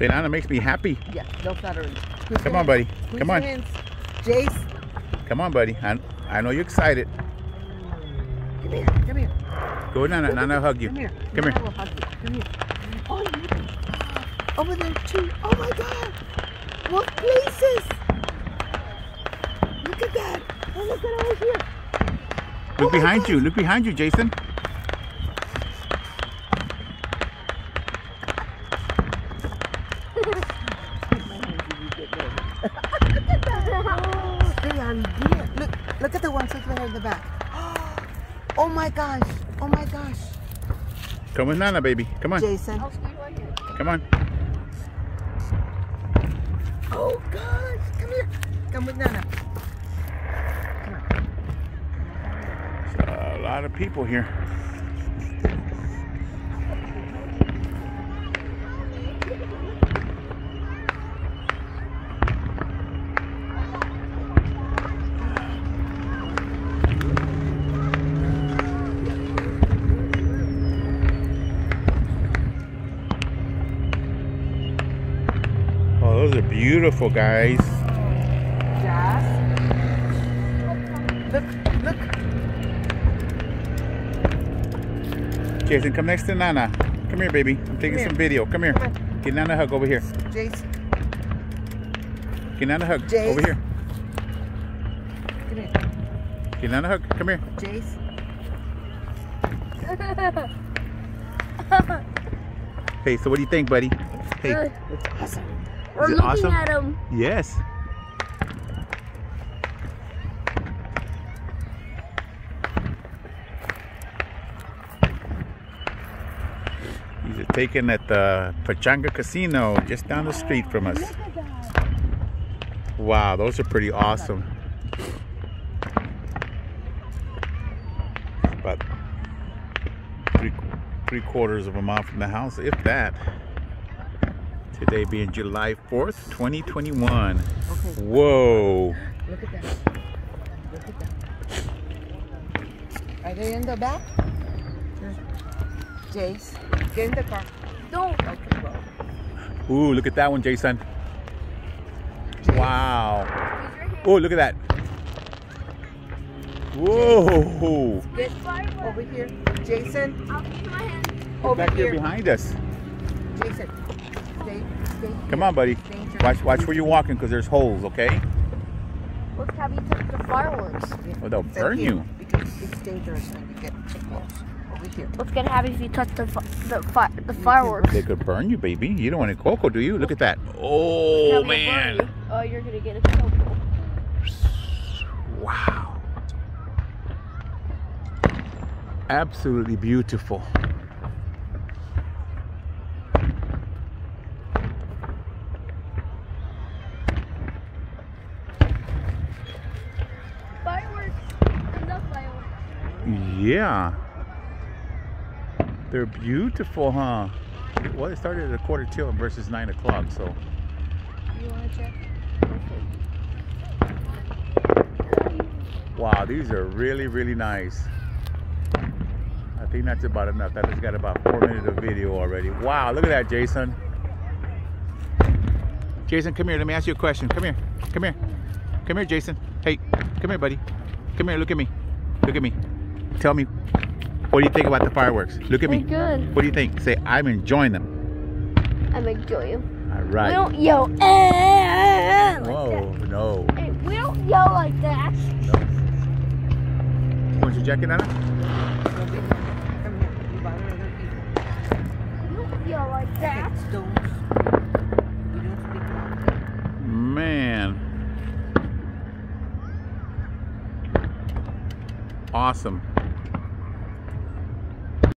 Anna makes me happy. Yeah, no flattering. Squeeze Come on, buddy. Squeeze Come on. hands. Jace, Come on, buddy. I, I know you're excited. come here. Come here. Go, Nana. Nana, hug you. Come here. Come here. Will hug you. Come here. Oh, over there too. Oh my God. What places? Look at that. Oh, look at over here. Look Oh behind you. Look behind you, Jason. They are dear. Look, look at the ones over there in the back. Oh my gosh. Oh my gosh. Come with Nana, baby. Come on. Jason. Come on. Oh gosh. Come here. Come with Nana. Come on. There's a lot of people here. Those are beautiful, guys. Jazz. Look, look. Jason, come next to Nana. Come here, baby. I'm taking some video. Come here. Come Get Nana a hug over here. Jason. Get Nana a hug Jace. over here. come here. Get Nana a hug. Come here. Jace. Hey, so what do you think, buddy? Hey, Good. It's awesome. We're looking awesome? at him. yes. These are taken at the Pechanga Casino just down the street from us. Wow, those are pretty awesome. About three, three quarters of a mile from the house, if that. Today being July 4th, 2021. Okay. Whoa. Look at that. Look at that. Are they in the back? Jace, get in the car. Don't. Okay, go. Ooh, look at that one, Jason. Wow. Oh, look at that. Whoa. Get over here. Jason, I'll keep my hand. over Back here here. behind us. Jason, stay, stay. Come on, buddy. Danger. Watch, watch where you're walking because there's holes, okay? Look how you took the fireworks. Well, they'll burn you. Because it's dangerous when you get too close. Over here. What's gonna happen if you touch the the, fi- the fireworks? They could burn you, baby. You don't want any cocoa, do you? Look at that. Oh, Tell me to burn man. you. Oh, you're gonna get a choco. Wow. Absolutely beautiful. Fireworks. Enough fireworks. Yeah. They're beautiful, huh? Well, it started at a quarter till versus nine o'clock, so You wanna check? wow, these are really, really nice. I think that's about enough. That has got about four minutes of video already. Wow, look at that, Jason. Jason, come here. Let me ask you a question. Come here. Come here. Come here, Jason. Hey, come here, buddy. Come here. Look at me. Look at me. Tell me, what do you think about the fireworks? Look at me. They're good. What do you think? Say, I'm enjoying them. I'm enjoying them. All We right. don't yell. "Eh," like Whoa, no. Hey, we don't yell like that. Want your jacket on? Come. You bother other people. We don't yell like that. It's stones. We don't speak about Man. Awesome.